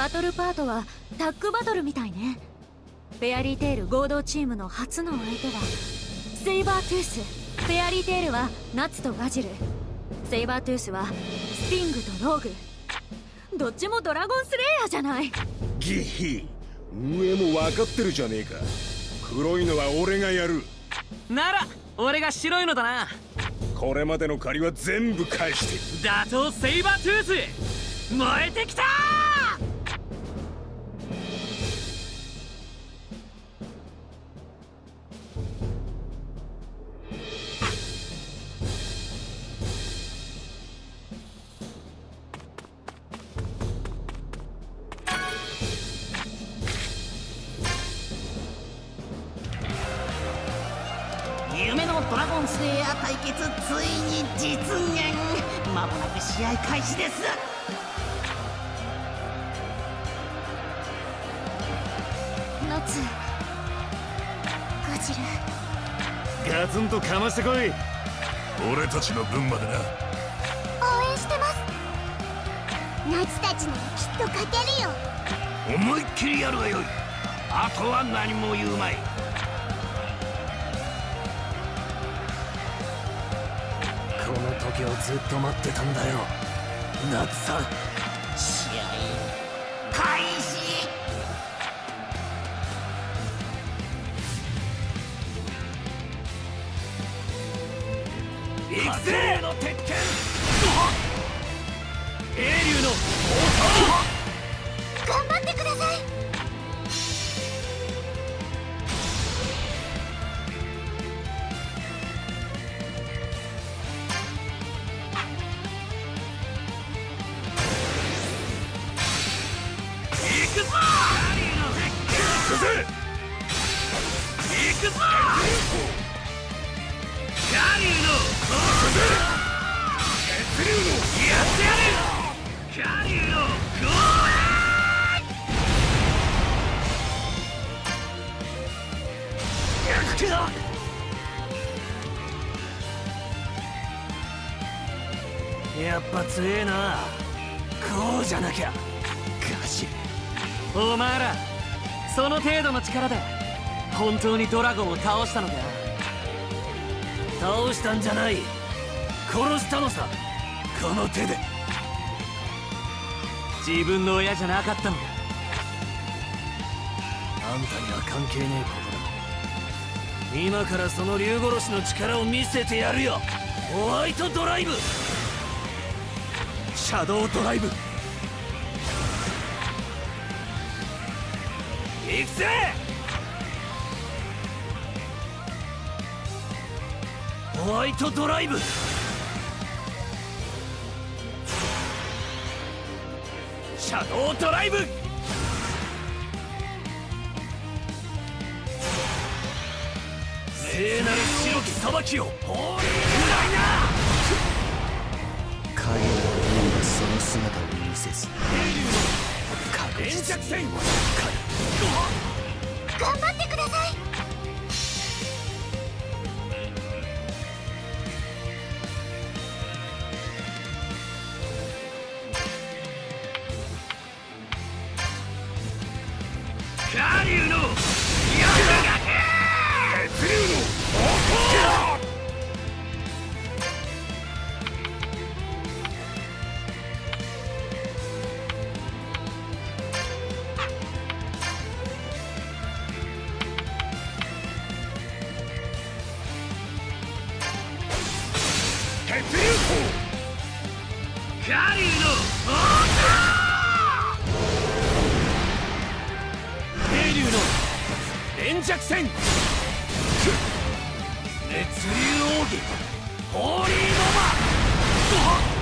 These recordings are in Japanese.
バトルパートはタッグバトルみたいね。フェアリーテール合同チームの初の相手はセイバートゥース。フェアリーテールはナツとガジル。セイバートゥースはスティングとローグ。どっちもドラゴンスレイヤーじゃない。ギヒ。運営も分かってるじゃねえか。黒いのは俺がやる。なら俺が白いのだな。これまでの借りは全部返して。打倒セイバートゥース燃えてきたガツンとかましてこい。俺たちの分までな。応援してます。夏たちならきっと勝てるよ。思いっきりやるがよい。あとは何も言うまい。この時をずっと待ってたんだよ。ナツさん行く当にドラゴンを倒したのか？倒したんじゃない。殺したのさ。この手で。自分の親じゃなかったのか？あんたには関係ねえことだ。今からその竜殺しの力を見せてやるよ。ホワイトドライブ。シャドウドライブ。行くぜ！ホワイトドライブ。シャドウドライブ。聖なる白き裁きを。ホーリーフライナー影の王がその姿を見せず確連着戦。頑張ってください英竜の連弱戦。熱流奥義ホーリーノマ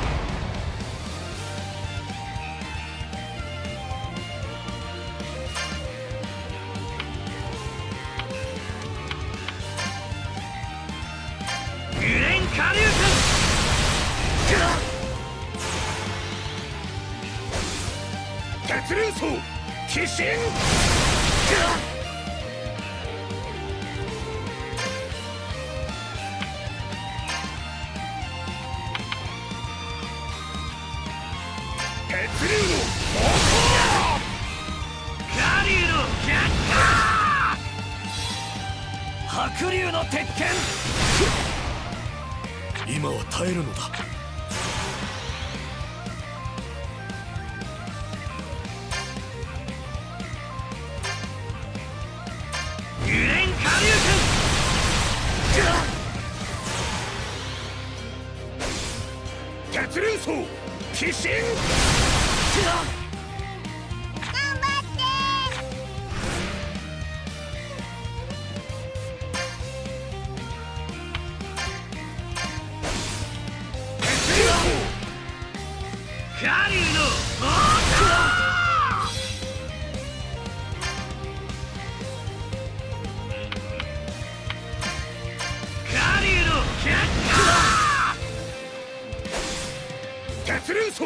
血連装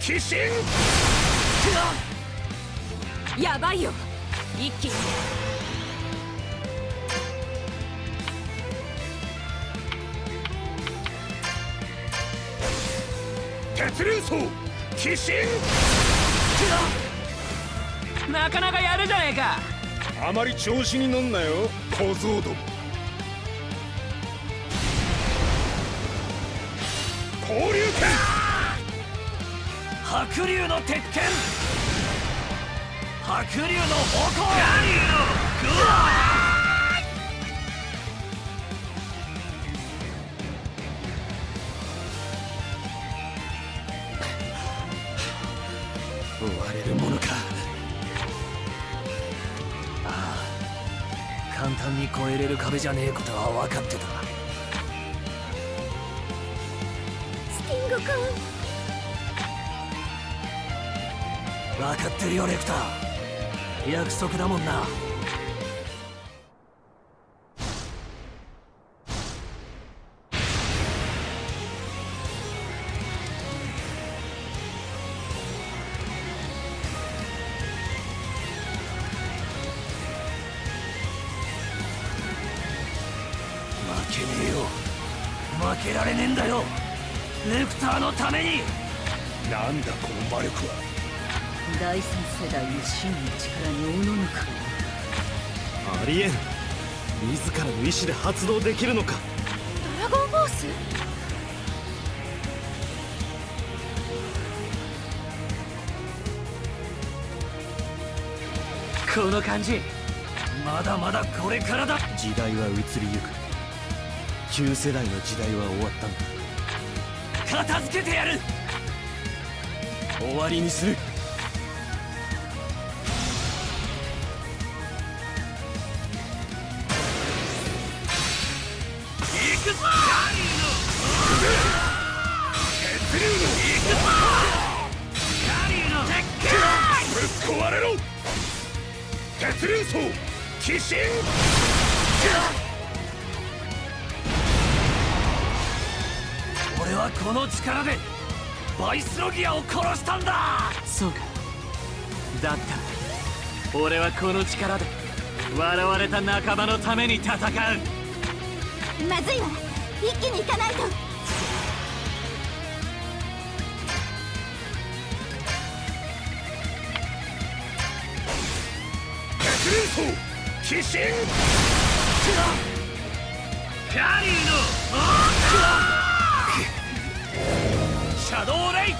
鬼神。やばいよ。一気に。血連装鬼神。なかなかやるじゃねえか。あまり調子に乗んなよ小僧ども白龍の鉄拳。白龍の矛。下流のグワ追われるものか。ああ簡単に越えれる壁じゃねえことは分かってた。スティング君。分かってるよレクター。約束だもんな。負けねえよ。負けられねえんだよ。レクターのために。なんだこの魔力は。第三世代の真の力におののく。ありえん。自らの意志で発動できるのか。ドラゴンフォース？この感じ。まだまだこれからだ。時代は移りゆく。旧世代の時代は終わったんだ。片付けてやる。終わりにする鬼神俺はこの力でバイスロギアを殺したんだ！そうか。だったら俺はこの力で笑われた仲間のために戦う。まずいわ。一気に行かないと。血連装鬼神ガリューのシャドウレイ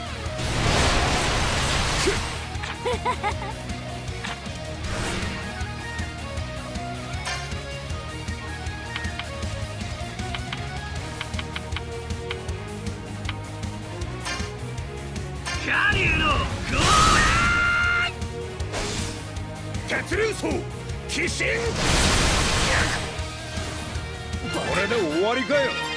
ガリーのゴ血連装鬼神これで終わりかよ。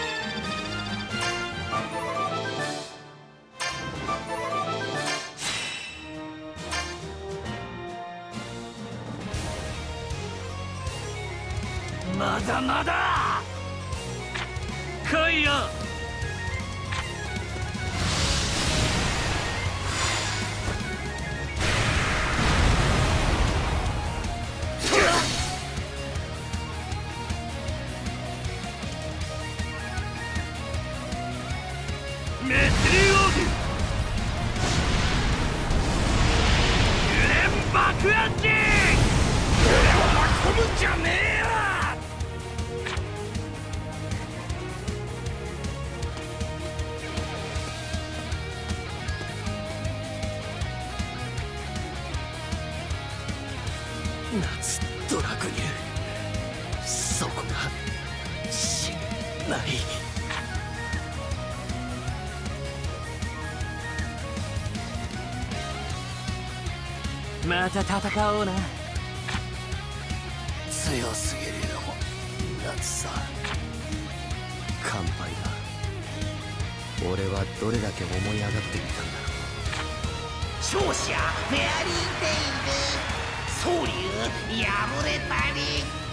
た戦おうな。強すぎるよ夏さん。乾杯だ。俺はどれだけ思い上がっていたんだろう。勝者フェアリーテイル総流破れたり。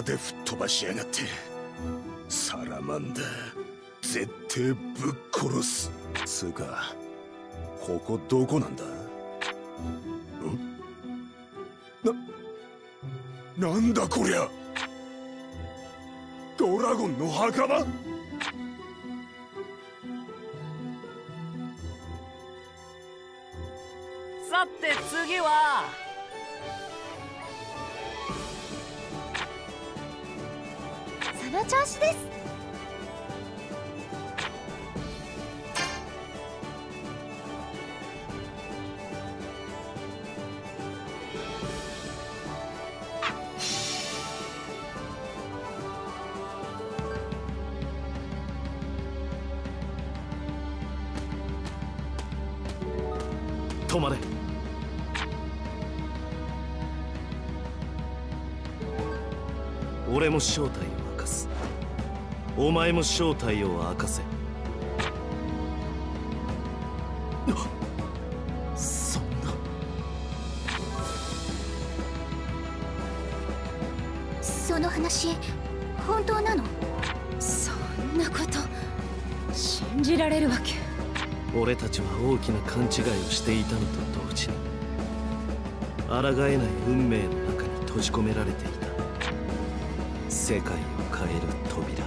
まで吹っ飛ばしやがって。サラマンダー絶対ぶっ殺す。つうかここどこなんだ？ん？ななんだこりゃ？ドラゴンの墓場？さて次は。の調子です。止まれ。俺も正体お前も正体を明かせ。そんな。その話本当なの？そんなこと信じられるわけ。俺たちは大きな勘違いをしていたのと同時に抗えない運命の中に閉じ込められていた。世界を変える扉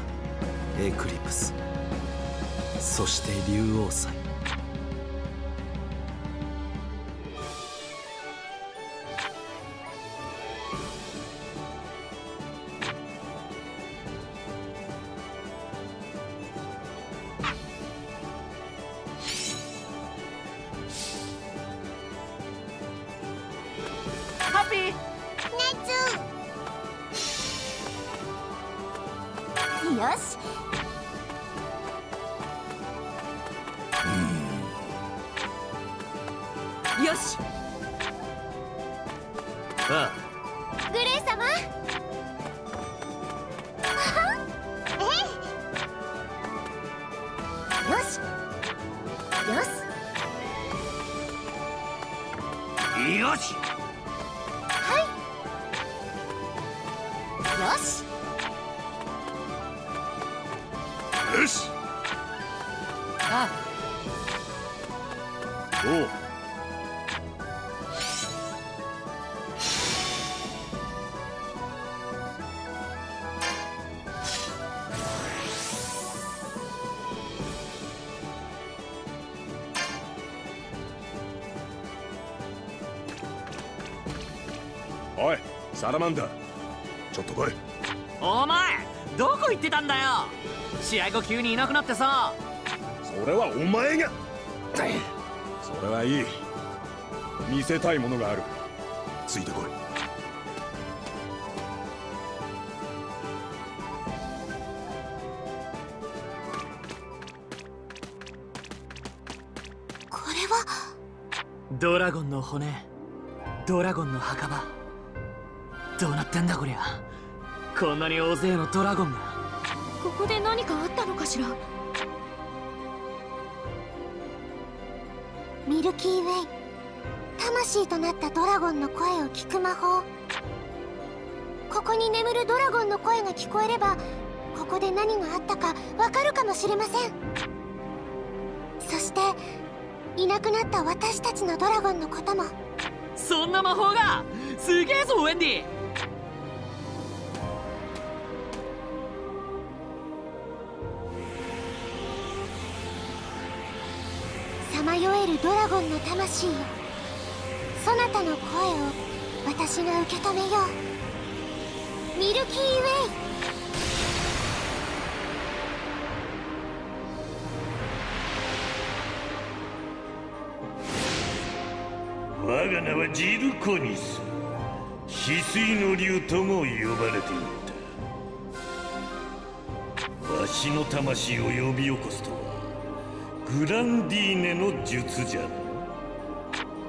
エクリプス。そして竜王祭。しよし。あ。おう。おいサラマンダーと来い。お前どこ行ってたんだよ。試合後急にいなくなってさ。それはお前が。それはいい。見せたいものがある。ついてこい。これは？ドラゴンの骨。ドラゴンの墓場。どうなってんだこりゃこんなに大勢のドラゴンが。ここで何かあったのかしら？ミルキーウェイ。魂となったドラゴンの声を聞く魔法。ここに眠るドラゴンの声が聞こえればここで何があったかわかるかもしれません。そしていなくなった私たちのドラゴンのことも。そんな魔法が！すげえぞウェンディまよえるドラゴンの魂よ。そなたの声を私が受け止めよう。ミルキーウェイ。我が名はジルコニス。翡翠の竜とも呼ばれていた。わしの魂を呼び起こすとは。グランディーネの術じゃ。な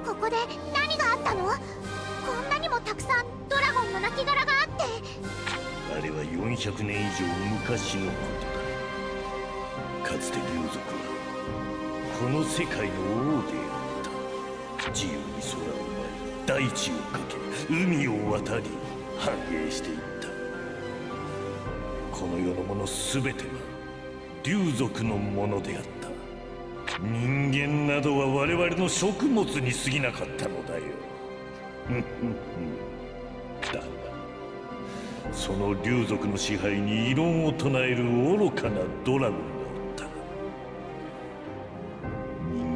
ここで何があったの？こんなにもたくさんドラゴンの亡骸があって。あれは400年以上昔のことだ。かつて竜族はこの世界の王であった。自由に空を舞い大地を駆け海を渡り繁栄していった。この世のもの全ては竜族のものであった人間などは我々の食物に過ぎなかったのだよ。だがその竜族の支配に異論を唱える愚かなドラゴンがおった。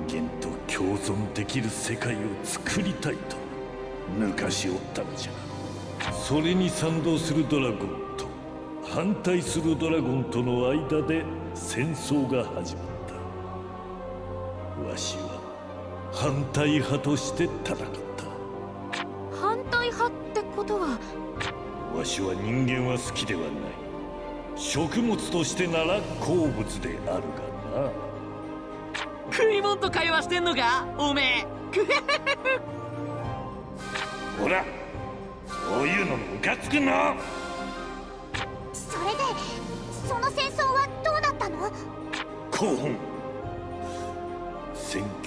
人間と共存できる世界を作りたいと抜かしおったのじゃ。それに賛同するドラゴンと反対するドラゴンとの間で戦争が始まった。わしは反対派として戦った。反対派ってことは？わしは人間は好きではない。食物としてなら好物であるがな。食いもんと会話してんのか？おめえ。ほらそういうのムカつくのそれでその戦争はどうなったの？興奮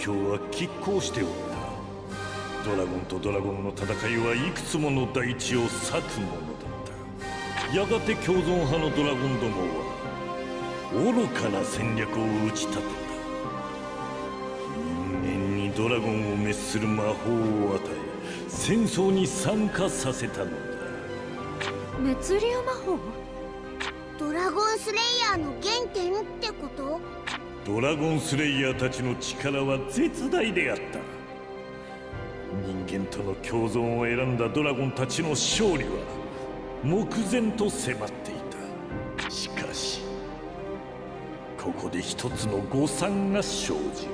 戦況は拮抗しておった。ドラゴンとドラゴンの戦いはいくつもの大地を裂くものだった。やがて共存派のドラゴンどもは愚かな戦略を打ち立てた。人間にドラゴンを滅する魔法を与え戦争に参加させたのだ。滅竜魔法？ドラゴンスレイヤーの原点ってこと？ドラゴンスレイヤーたちの力は絶大であった。人間との共存を選んだドラゴンたちの勝利は目前と迫っていた。しかしここで一つの誤算が生じる。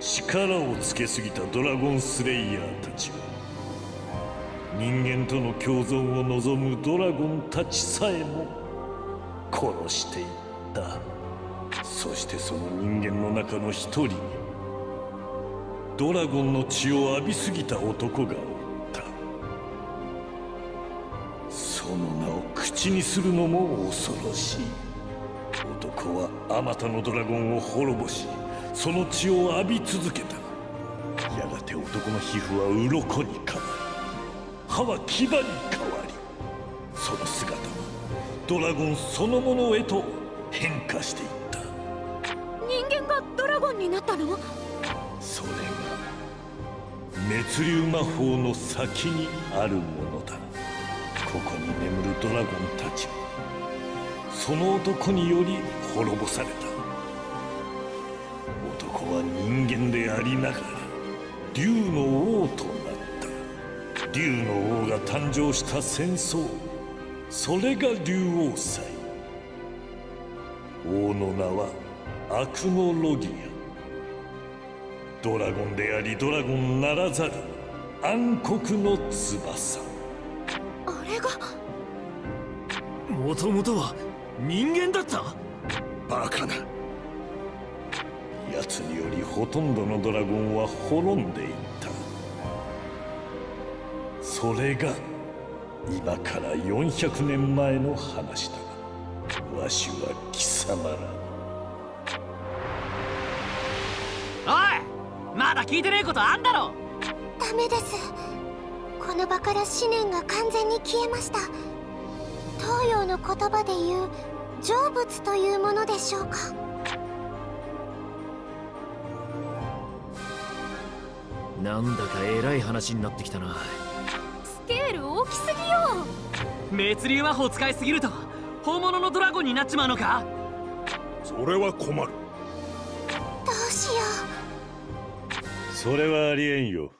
力をつけすぎたドラゴンスレイヤーたちは人間との共存を望むドラゴンたちさえも殺していった。そしてその人間の中の一人にドラゴンの血を浴びすぎた男がおった。その名を口にするのも恐ろしい。男はあまたのドラゴンを滅ぼしその血を浴び続けた。やがて男の皮膚は鱗に変わり歯は牙に変わりその姿はドラゴンそのものへと変化していった。ンになったの？それが滅竜魔法の先にあるものだ。ここに眠るドラゴンたちその男により滅ぼされた。男は人間でありながら竜の王となった。竜の王が誕生した戦争。それが竜王祭。王の名はアクノロギア。ドラゴンでありドラゴンならざる暗黒の翼。あれが？もともとは人間だった？バカな。奴によりほとんどのドラゴンは滅んでいった。それが今から400年前の話だ。わしは貴様らまだ聞いてねえことあんだろ。ダメです。この場から思念が完全に消えました。東洋の言葉で言う成仏というものでしょうか。なんだかえらい話になってきたな。スケール大きすぎよ。滅流魔法使いすぎると本物のドラゴンになっちまうのか？それは困るそれはありえんよ。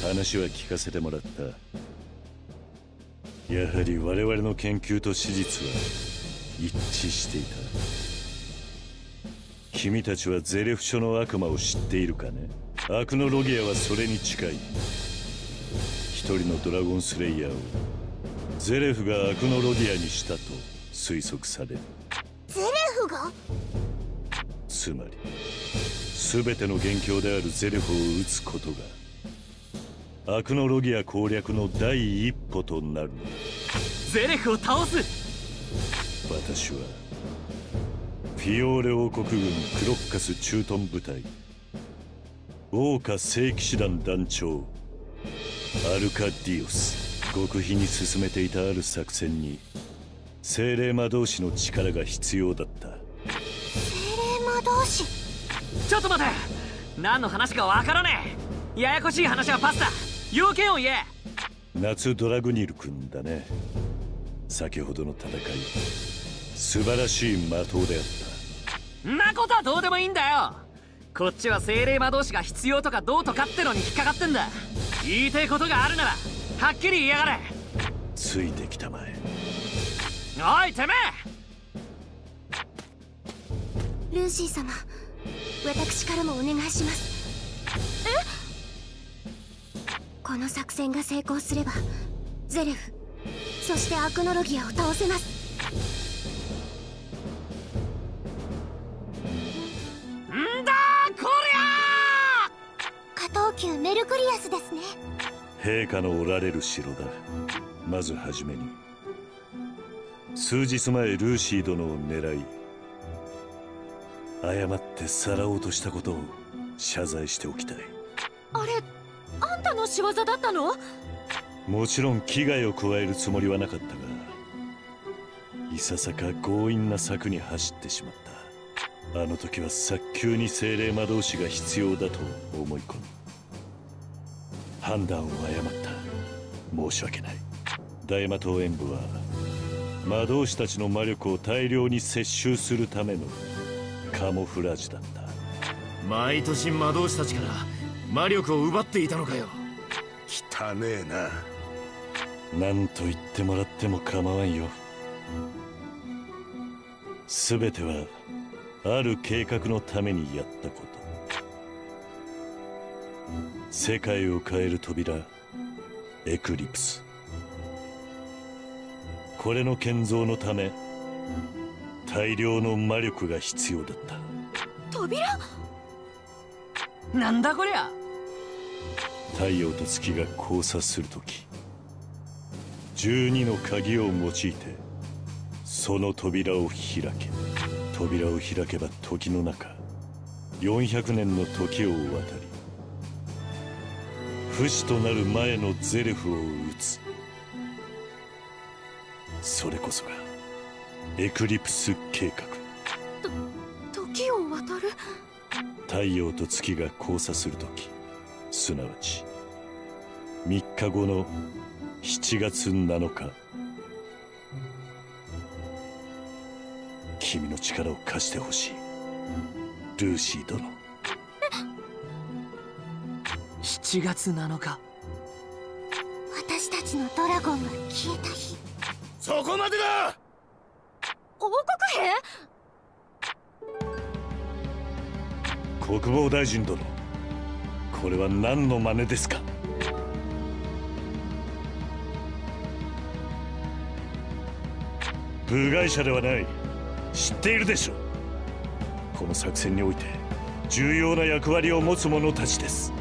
話は聞かせてもらった。やはり我々の研究と史実は一致していた。君たちはゼレフ書の悪魔を知っているかね？アクノロギアはそれに近い。一人のドラゴンスレイヤーをゼレフがアクノロギアにしたと推測される。レフがつまり全ての元凶であるゼレフを撃つことがアクノロギア攻略の第一歩となるのだ。ゼレフを倒す！私はフィオーレ王国軍クロッカス駐屯部隊王家聖騎士団団長アルカディオス極秘に進めていたある作戦に精霊魔導士の力が必要だった精霊魔導士ちょっと待て。何の話かわからねえ。ややこしい話はパスだ。要件を言え。夏ドラグニル君だね。先ほどの戦い。素晴らしい的であっんなことはどうでもいいんだよ。こっちは精霊魔導士が必要とかどうとかってのに引っかかってんだ。言いたいことがあるならはっきり言いやがれ。たついてきたまえ。おいてめえルーシー様私からもお願いします。え？この作戦が成功すればゼレフそしてアクノロギアを倒せます。んだこ下等級メルクリアスですね。陛下のおられる城だ。まずはじめに数日前ルーシー殿を狙い誤ってさらおうとしたことを謝罪しておきたい。あれあんたの仕業だったの？もちろん危害を加えるつもりはなかったがいささか強引な策に走ってしまった。あの時は早急に精霊魔導士が必要だと思い込む判断を誤った。申し訳ない。大魔党演武は魔導士たちの魔力を大量に摂取するためのカモフラージュだった。毎年魔導士たちから魔力を奪っていたのかよ。汚ねえな。何と言ってもらっても構わんよ。全てはある計画のためにやったこと。世界を変える扉エクリプス。これの建造のため大量の魔力が必要だった。扉？なんだこりゃ？太陽と月が交差するとき12の鍵を用いてその扉を開け扉を開けば時の中400年の時を渡り不死となる前のゼレフを撃つ。それこそがエクリプス計画。時を渡る？太陽と月が交差するときすなわち3日後の7月7日。君の力を貸してほしい。ルーシー殿。7月7日。私たちのドラゴンが消えた日。そこまでだ王国兵？国防大臣殿。これは何の真似ですか？部外者ではない。知っているでしょう。この作戦において重要な役割を持つ者たちです。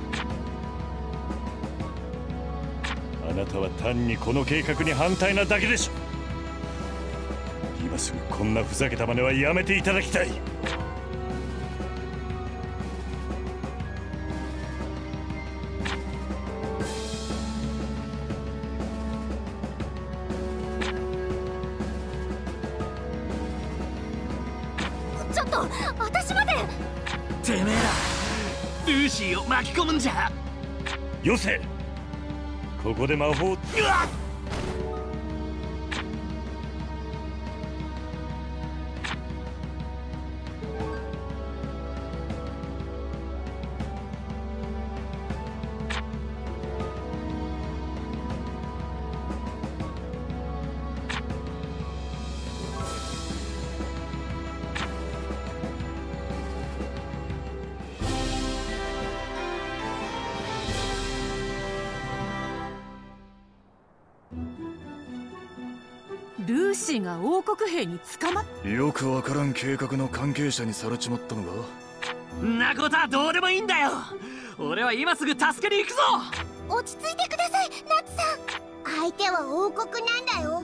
あなたは単にこの計画に反対なだけでしょう。今すぐこんなふざけた真似はやめていただきたい。ちょっと私まで。てめえらルーシーを巻き込むんじゃ。よせ。ここで魔法。うわっ国兵に捕まっよくわからん計画の関係者にされちまったのが。んなことはどうでもいいんだよ。俺は今すぐ助けに行くぞ。落ち着いてくださいナッツさん。相手は王国なんだよ。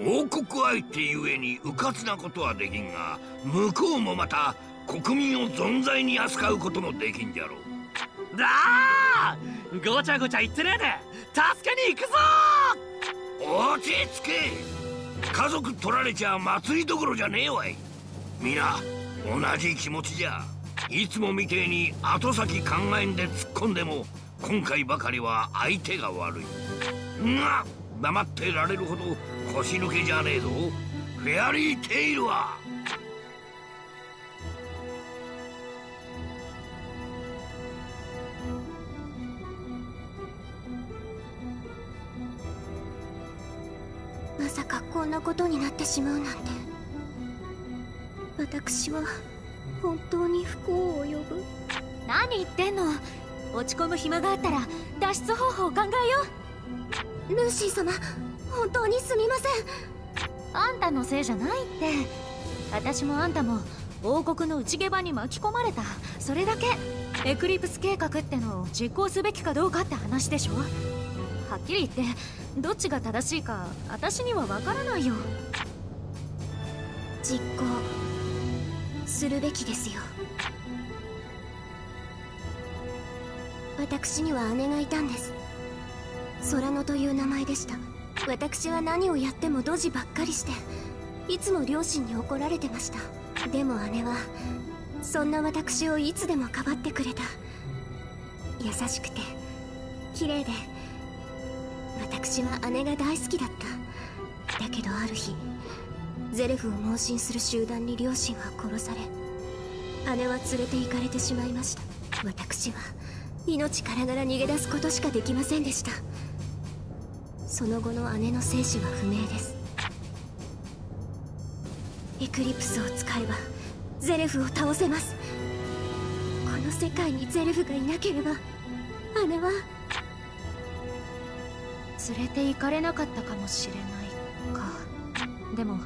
王国相手ゆえに迂闊なことはできんが向こうもまた国民を存在に扱うこともできんじゃろう。だあごちゃごちゃ言ってねえで。助けに行くぞ！落ち着け家族取られちゃ祭りどころじゃねえわい。皆同じ気持ちじゃ。いつもみてえに後先考えんで突っ込んでも今回ばかりは相手が悪い。が黙ってられるほど腰抜けじゃねえぞ。フェアリーテイルは。ことになってしまうなんて。私は本当に不幸を呼ぶ。何言ってんの？落ち込む暇があったら脱出方法を考えよルーシー様本当にすみません。あんたのせいじゃないって。私もあんたも王国の内毛場に巻き込まれた。それだけ。エクリプス計画ってのを実行すべきかどうかって話でしょ。はっきり言ってどっちが正しいか私にはわからないよ。実行。するべきですよ。私には姉がいたんです。空野という名前でした。私は何をやってもドジばっかりしていつも両親に怒られてました。でも姉はそんな私をいつでもかばってくれた。優しくて綺麗で私は姉が大好きだった。だけどある日ゼレフを盲信する集団に両親は殺され姉は連れて行かれてしまいました。私は命からがら逃げ出すことしかできませんでした。その後の姉の生死は不明です。エクリプスを使えばゼレフを倒せます。この世界にゼレフがいなければ姉は連れて行かれなかったかもしれないか。でも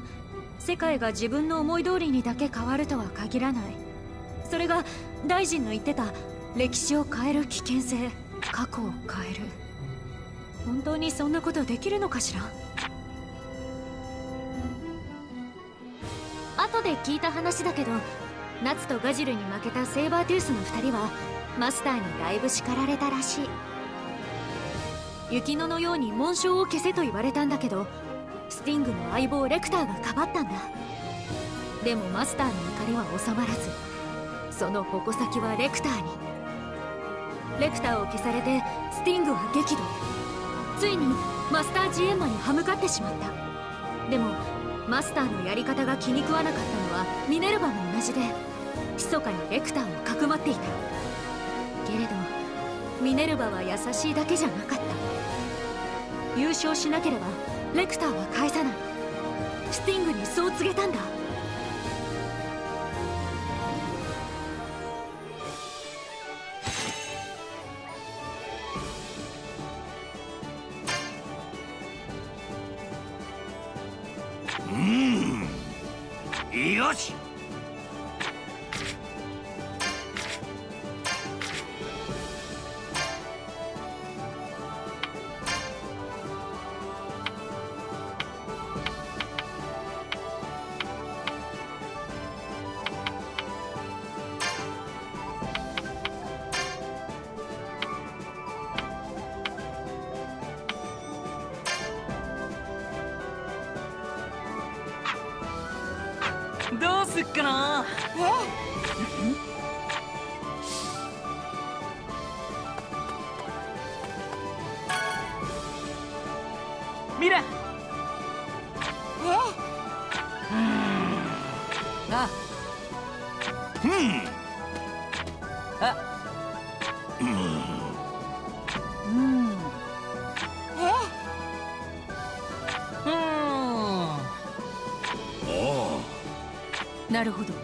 世界が自分の思い通りにだけ変わるとは限らない。それが大臣の言ってた歴史を変える危険性過去を変える。本当にそんなことできるのかしら？後で聞いた話だけどナツとガジルに負けたセーバートゥースの2人はマスターにだいぶ叱られたらしい。雪乃のように紋章を消せと言われたんだけどスティングの相棒レクターがかばったんだ。でもマスターの怒りは収まらずその矛先はレクターに。レクターを消されてスティングは激怒。ついにマスタージエンマに歯向かってしまった。でもマスターのやり方が気に食わなかったのはミネルヴァも同じで密かにレクターをかくまっていた。けれどミネルヴァは優しいだけじゃなかった。優勝しなければレクターは返さない。スティングにそう告げたんだ。よし。なるほど。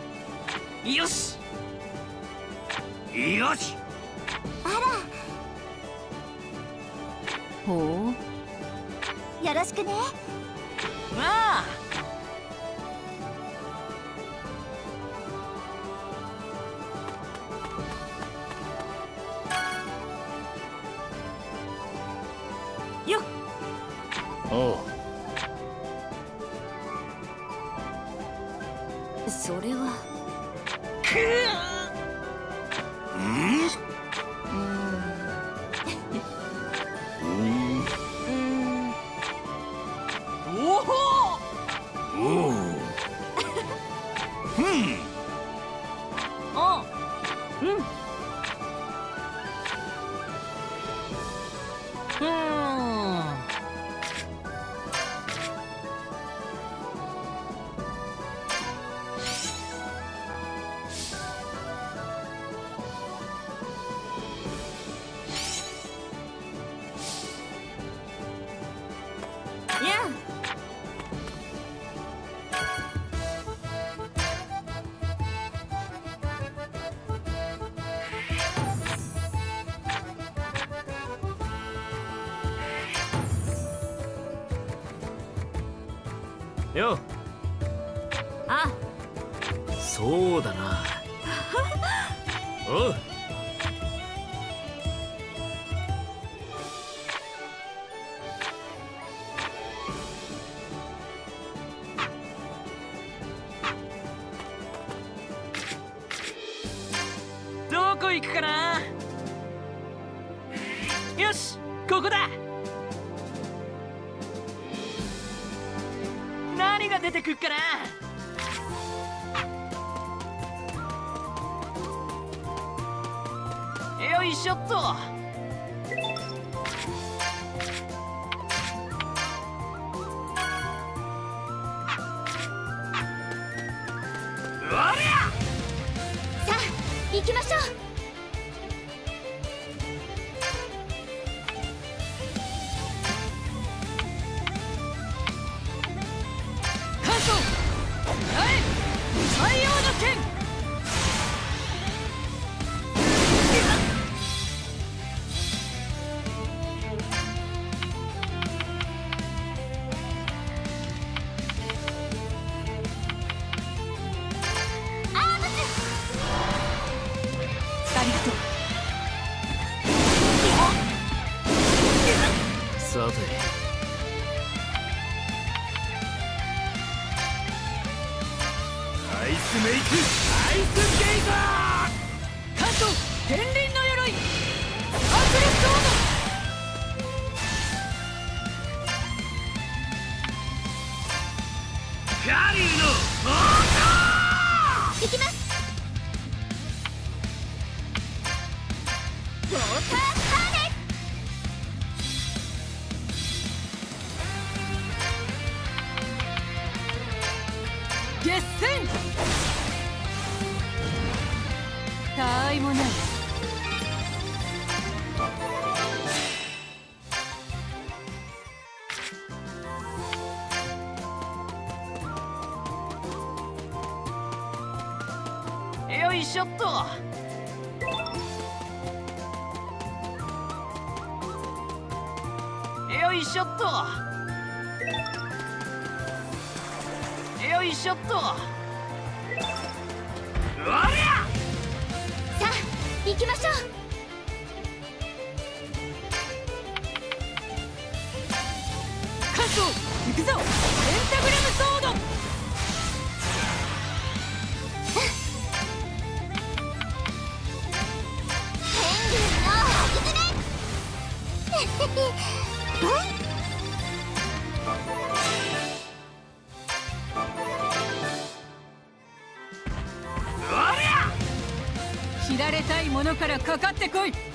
行きましょう。よいしょっと。よいしょっと。よいしょっと。わりゃさあ行きましょう。行くぞ。知られたいものからかかってこい。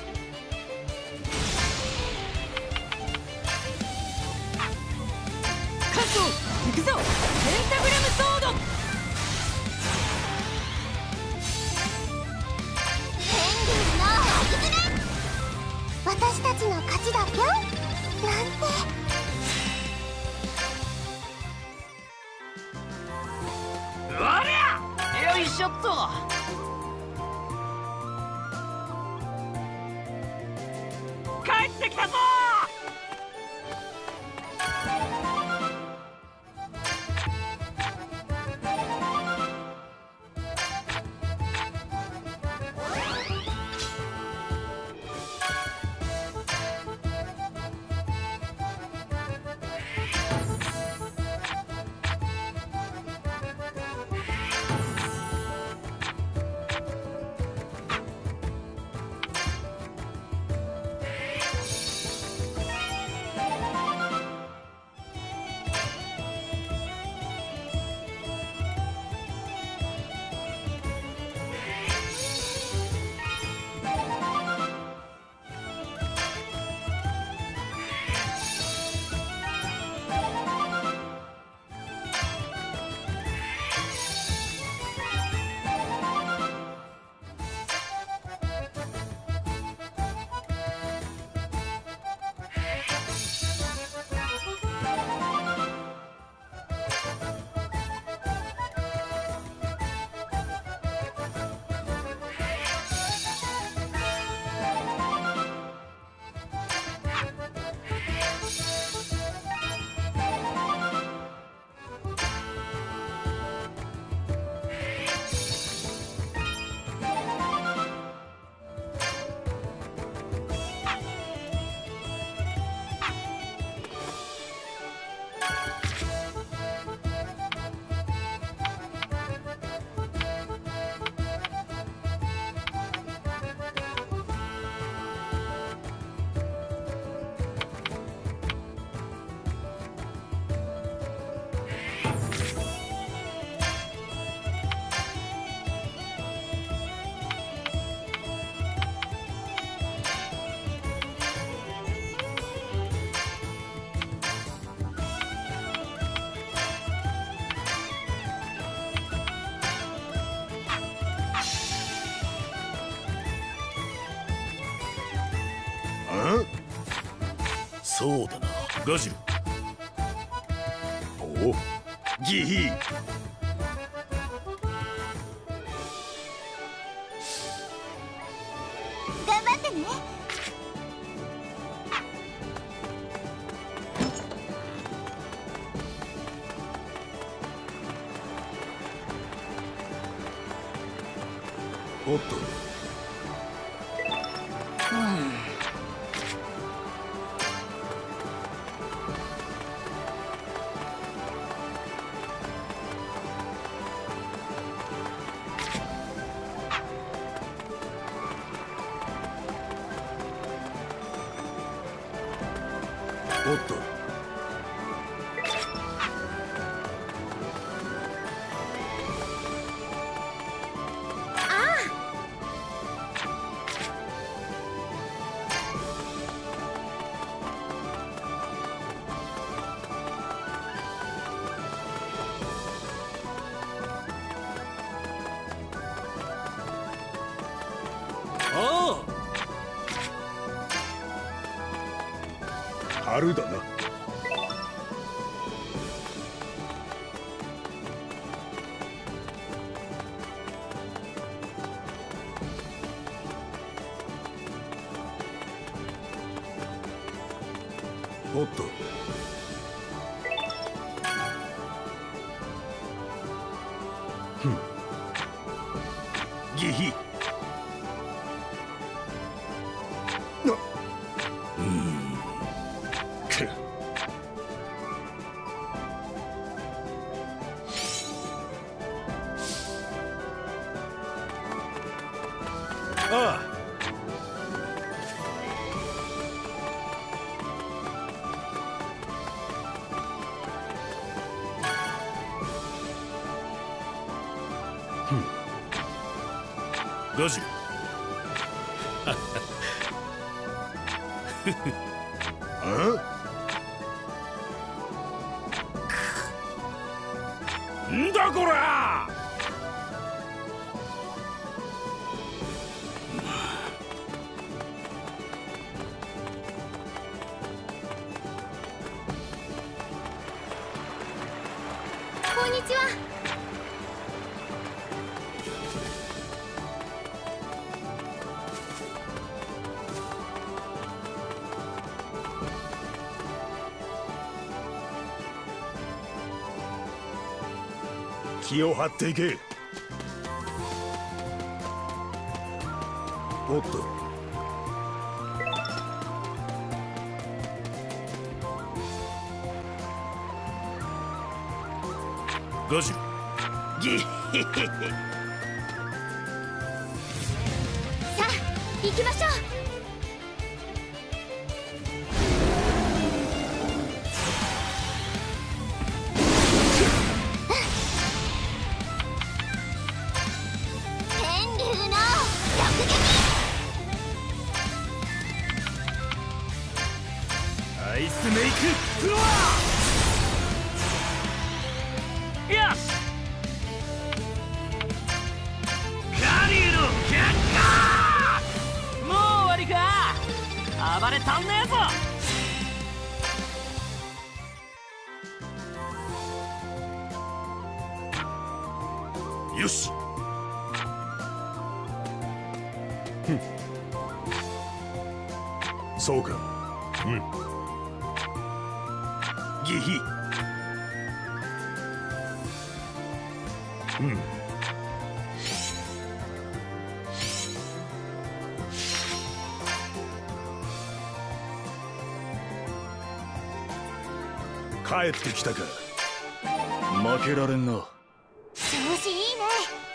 ジル。おお。ギヒー。やるだな。気を張っていけ。おっと。ギヒヒヒさあ行きましょう。ってきたか。負けられんな。調子いいね。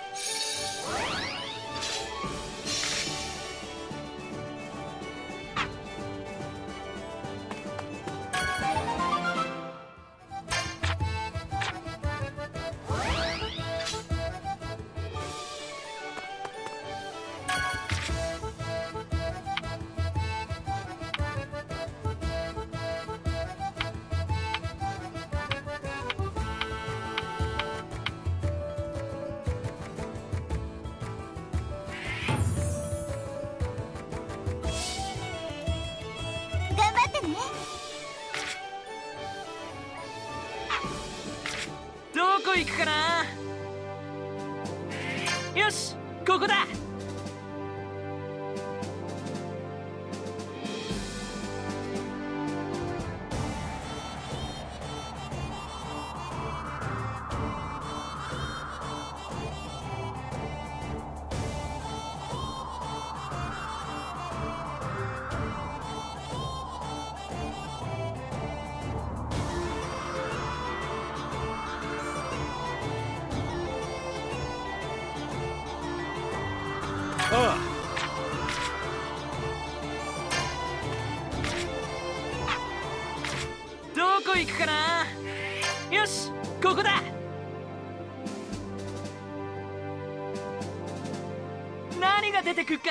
何が出てくっか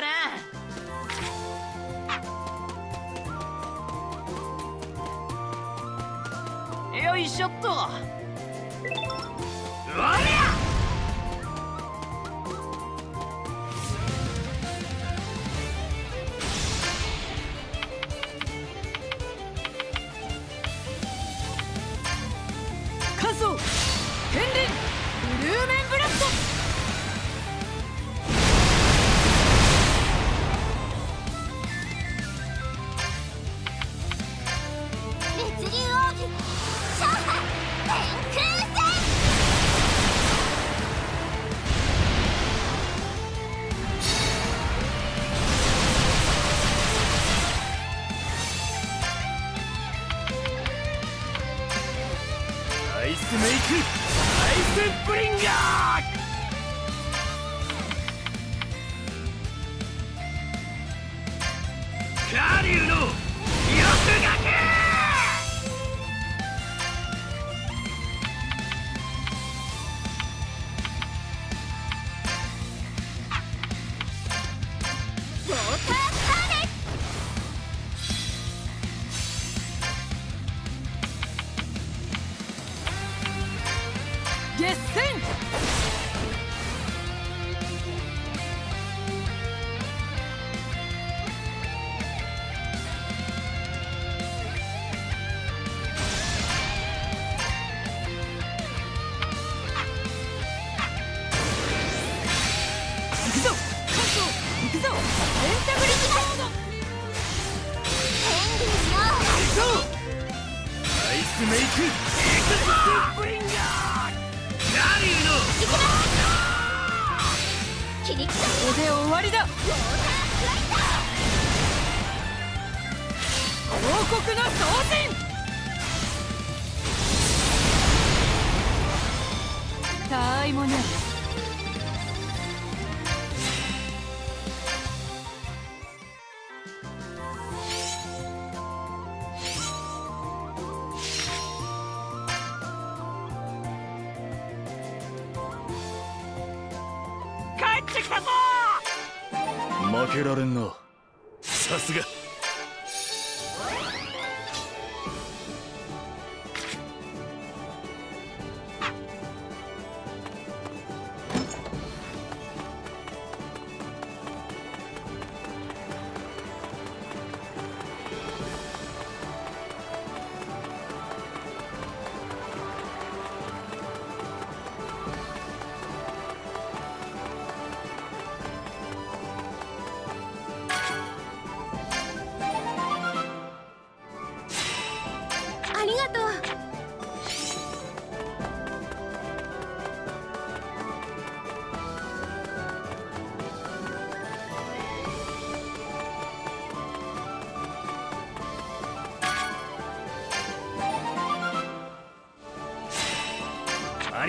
なよいしょっと。うわ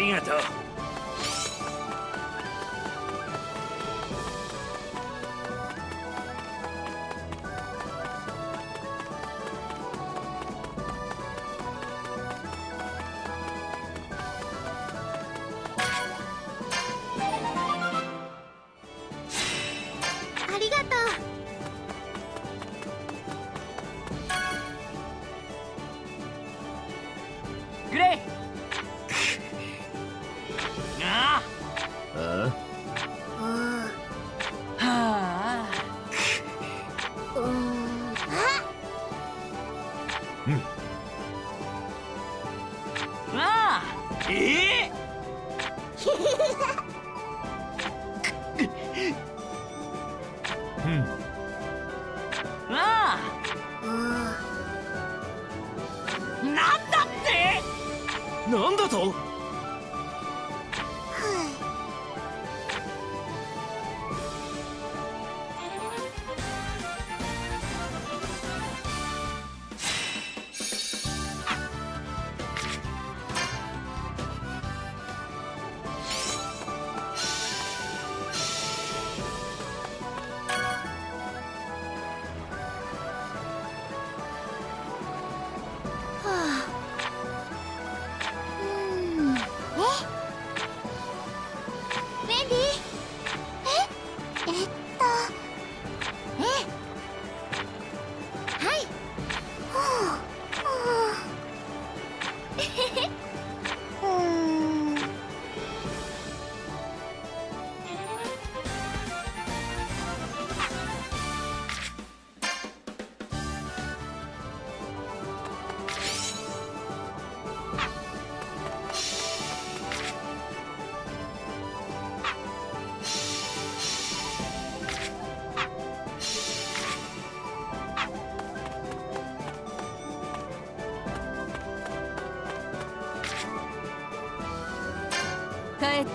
りがとう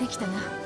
きたな。